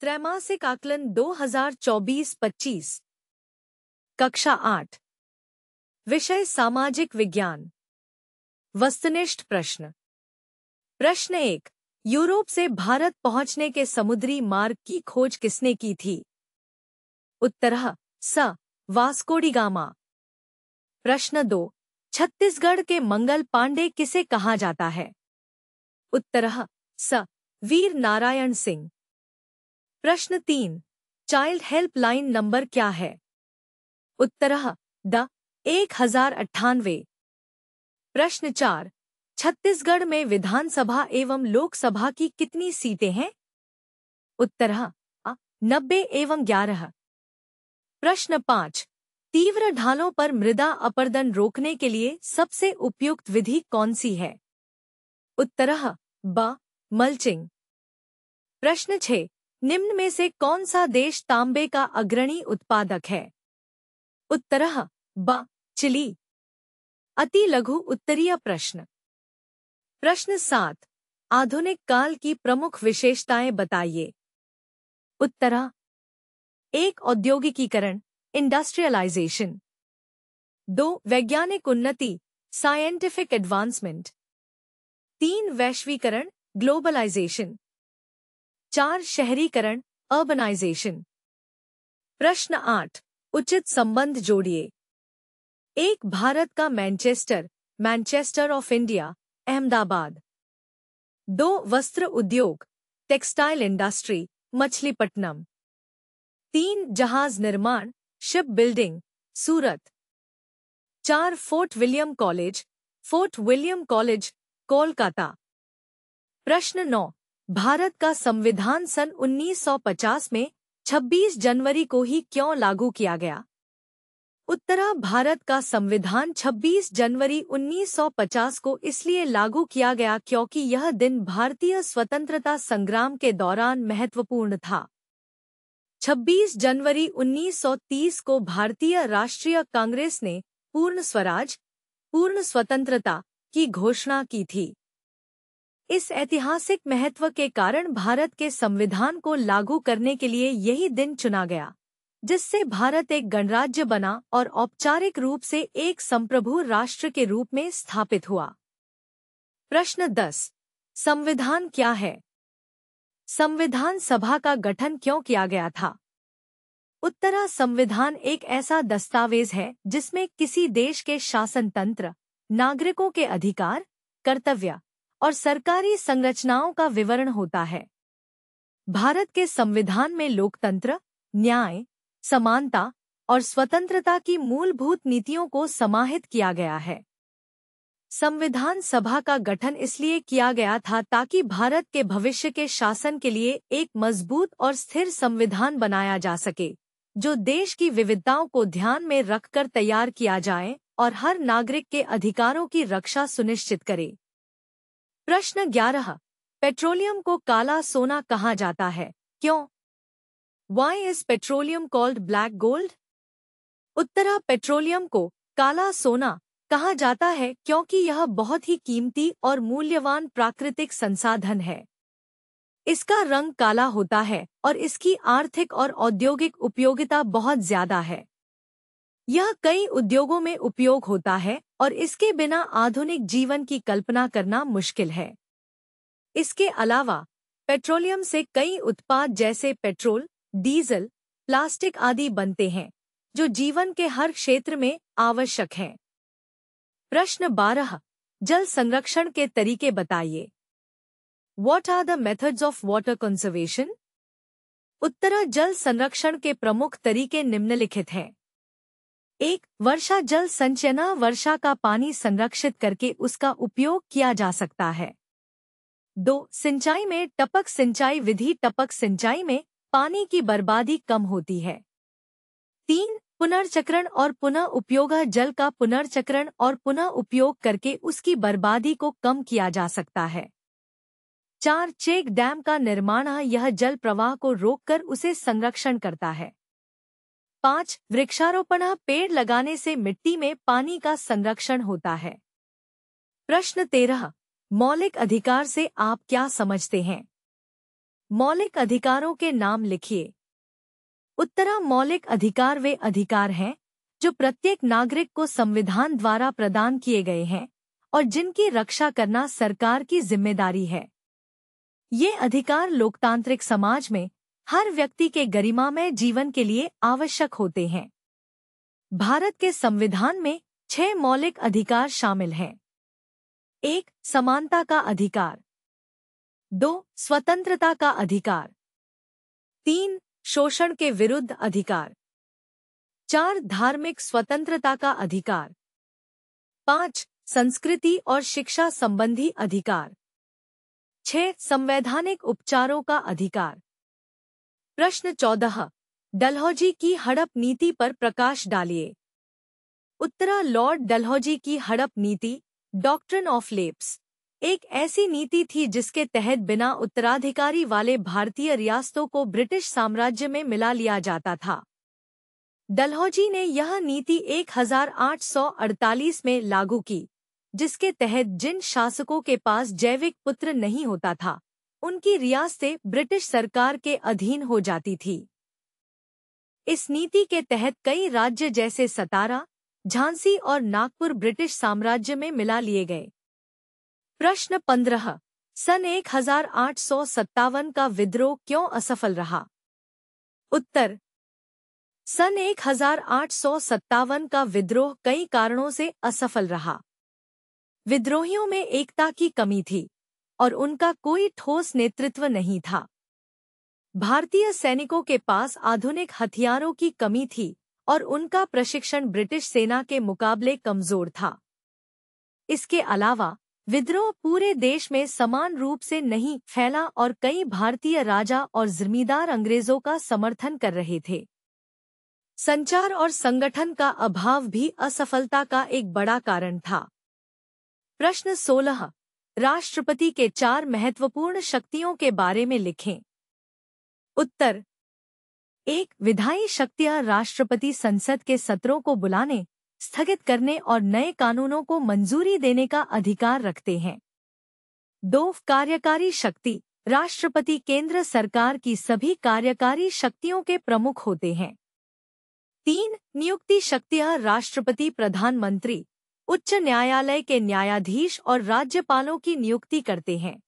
त्रैमासिक आकलन 2024-25 कक्षा आठ। विषय सामाजिक विज्ञान। वस्तुनिष्ठ प्रश्न। प्रश्न एक, यूरोप से भारत पहुँचने के समुद्री मार्ग की खोज किसने की थी? उत्तर स वास्कोडिगामा प्रश्न दो, छत्तीसगढ़ के मंगल पांडे किसे कहा जाता है? उत्तर स, वीर नारायण सिंह। प्रश्न तीन चाइल्ड हेल्पलाइन नंबर क्या है? उत्तर द, एक हज़ार अट्ठानवे। प्रश्न चार, छत्तीसगढ़ में विधानसभा एवं लोकसभा की कितनी सीटें हैं? उत्तर नब्बे एवं ग्यारह। प्रश्न पाँच, तीव्र ढालों पर मृदा अपर्दन रोकने के लिए सबसे उपयुक्त विधि कौन सी है? उत्तर ब मल्चिंग प्रश्न छह निम्न में से कौन सा देश तांबे का अग्रणी उत्पादक है? उत्तर ब, चिली। अति लघु उत्तरीय प्रश्न। प्रश्न सात, आधुनिक काल की प्रमुख विशेषताएँ बताइए। उत्तर एक औद्योगिकीकरण इंडस्ट्रियलाइजेशन दो, वैज्ञानिक उन्नति साइंटिफिक एडवांसमेंट तीन, वैश्वीकरण ग्लोबलाइजेशन चार शहरीकरण अर्बनाइजेशन प्रश्न आठ, उचित संबंध जोड़िए. एक भारत का Manchester Manchester of India Ahmedabad. दो वस्त्र उद्योग टेक्सटाइल इंडस्ट्री मछलीपट्टनम. तीन जहाज़ निर्माण शिप बिल्डिंग सूरत. चार Fort William College Fort William College Kolkata. प्रश्न नौ भारत का संविधान सन 1950 में 26 जनवरी को ही क्यों लागू किया गया? उत्तरा भारत का संविधान 26 जनवरी 1950 को इसलिए लागू किया गया क्योंकि यह दिन भारतीय स्वतंत्रता संग्राम के दौरान महत्वपूर्ण था। 26 जनवरी 1930 को भारतीय राष्ट्रीय कांग्रेस ने पूर्ण स्वराज, पूर्ण स्वतंत्रता की घोषणा की थी। इस ऐतिहासिक महत्व के कारण भारत के संविधान को लागू करने के लिए यही दिन चुना गया, जिससे भारत एक गणराज्य बना और औपचारिक रूप से एक संप्रभु राष्ट्र के रूप में स्थापित हुआ। प्रश्न दस, संविधान क्या है? संविधान सभा का गठन क्यों किया गया था? उत्तरा संविधान एक ऐसा दस्तावेज़ है जिसमें किसी देश के शासन तंत्र नागरिकों के अधिकार, कर्तव्य और सरकारी संरचनाओं का विवरण होता है। भारत के संविधान में लोकतंत्र, न्याय, समानता और स्वतंत्रता की मूलभूत नीतियों को समाहित किया गया है। संविधान सभा का गठन इसलिए किया गया था ताकि भारत के भविष्य के शासन के लिए एक मज़बूत और स्थिर संविधान बनाया जा सके, जो देश की विविधताओं को ध्यान में रखकर तैयार किया जाए और हर नागरिक के अधिकारों की रक्षा सुनिश्चित करे। प्रश्न ग्यारह, पेट्रोलियम को काला सोना कहा जाता है, क्यों? Why is petroleum called black gold Uttara, petroleum को काला सोना कहा जाता है क्योंकि यह बहुत ही कीमती और मूल्यवान प्राकृतिक संसाधन है। इसका रंग काला होता है और इसकी आर्थिक और औद्योगिक उपयोगिता बहुत ज़्यादा है। यह कई उद्योगों में उपयोग होता है और इसके बिना आधुनिक जीवन की कल्पना करना मुश्किल है। इसके अलावा, पेट्रोलियम से कई उत्पाद जैसे पेट्रोल, डीजल, प्लास्टिक आदि बनते हैं, जो जीवन के हर क्षेत्र में आवश्यक हैं। प्रश्न बारह, जल संरक्षण के तरीके बताइए। What are the methods of water conservation Uttara जल संरक्षण के प्रमुख तरीके निम्नलिखित हैं। एक वर्षा जल संचयना वर्षा का पानी संरक्षित करके उसका उपयोग किया जा सकता है। दो, सिंचाई में टपक सिंचाई विधि, टपक सिंचाई में पानी की बर्बादी कम होती है। तीन, पुनर्चक्रण और पुनः उपयोग जल का पुनर्चक्रण और पुनः उपयोग करके उसकी बर्बादी को कम किया जा सकता है। चार, चेक डैम का निर्माण, यह जल प्रवाह को रोककर उसे संरक्षण करता है। पाँच, वृक्षारोपण पेड़ लगाने से मिट्टी में पानी का संरक्षण होता है। प्रश्न तेरह, मौलिक अधिकार से आप क्या समझते हैं? मौलिक अधिकारों के नाम लिखिए। उत्तरा, मौलिक अधिकार वे अधिकार हैं, जो प्रत्येक नागरिक को संविधान द्वारा प्रदान किए गए हैं और जिनकी रक्षा करना सरकार की ज़िम्मेदारी है। ये अधिकार लोकतांत्रिक समाज में हर व्यक्ति के गरिमामय जीवन के लिए आवश्यक होते हैं। भारत के संविधान में छह मौलिक अधिकार शामिल हैं। एक, समानता का अधिकार। दो, स्वतंत्रता का अधिकार। तीन, शोषण के विरुद्ध अधिकार। चार, धार्मिक स्वतंत्रता का अधिकार। पाँच, संस्कृति और शिक्षा संबंधी अधिकार। छह, संवैधानिक उपचारों का अधिकार। प्रश्न चौदह, डलहौजी की हड़प नीति पर प्रकाश डालिए। उत्तरा, लॉर्ड डलहौजी की हड़प नीति, डॉक्ट्रिन ऑफ़ लेप्स। एक ऐसी नीति थी जिसके तहत बिना उत्तराधिकारी वाले भारतीय रियासतों को ब्रिटिश साम्राज्य में मिला लिया जाता था। डलहौजी ने यह नीति 1848 में लागू की, जिसके तहत जिन शासकों के पास जैविक पुत्र नहीं होता था उनकी रियासतें ब्रिटिश सरकार के अधीन हो जाती थी। इस नीति के तहत कई राज्य जैसे सतारा, झांसी और नागपुर ब्रिटिश साम्राज्य में मिला लिए गए। प्रश्न पंद्रह, सन एक हज़ार आठ सौ सत्तावन का विद्रोह क्यों असफल रहा? उत्तर, सन एक हज़ार आठ सौ सत्तावन का विद्रोह कई कारणों से असफल रहा। विद्रोहियों में एकता की कमी थी। और उनका कोई ठोस नेतृत्व नहीं था। भारतीय सैनिकों के पास आधुनिक हथियारों की कमी थी और उनका प्रशिक्षण ब्रिटिश सेना के मुकाबले कमज़ोर था। इसके अलावा, विद्रोह पूरे देश में समान रूप से नहीं फैला और कई भारतीय राजा और जमींदार अंग्रेज़ों का समर्थन कर रहे थे। संचार और संगठन का अभाव भी असफलता का एक बड़ा कारण था। प्रश्न 16 राष्ट्रपति के चार महत्वपूर्ण शक्तियों के बारे में लिखें। उत्तर, एक, विधायी शक्तियाँ राष्ट्रपति संसद के सत्रों को बुलाने, स्थगित करने और नए कानूनों को मंजूरी देने का अधिकार रखते हैं। दो, कार्यकारी शक्ति, राष्ट्रपति केंद्र सरकार की सभी कार्यकारी शक्तियों के प्रमुख होते हैं। तीन, नियुक्ति शक्तियाँ राष्ट्रपति प्रधानमंत्री उच्च न्यायालय के न्यायाधीश और राज्यपालों की नियुक्ति करते हैं।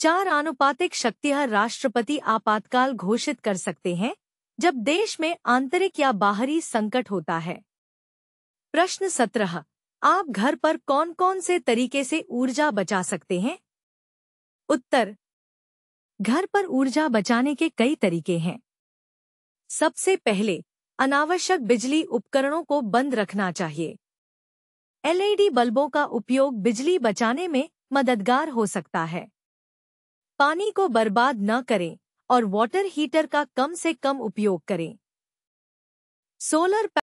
चार आनुपातिक शक्तियाँ राष्ट्रपति आपातकाल घोषित कर सकते हैं, जब देश में आंतरिक या बाहरी संकट होता है। प्रश्न सत्रह, आप घर पर कौन कौन से तरीके से ऊर्जा बचा सकते हैं? उत्तर, घर पर ऊर्जा बचाने के कई तरीके हैं। सबसे पहले, अनावश्यक बिजली उपकरणों को बंद रखना चाहिए। एलईडी बल्बों का उपयोग बिजली बचाने में मददगार हो सकता है। पानी को बर्बाद न करें और वाटर हीटर का कम से कम उपयोग करें। सोलर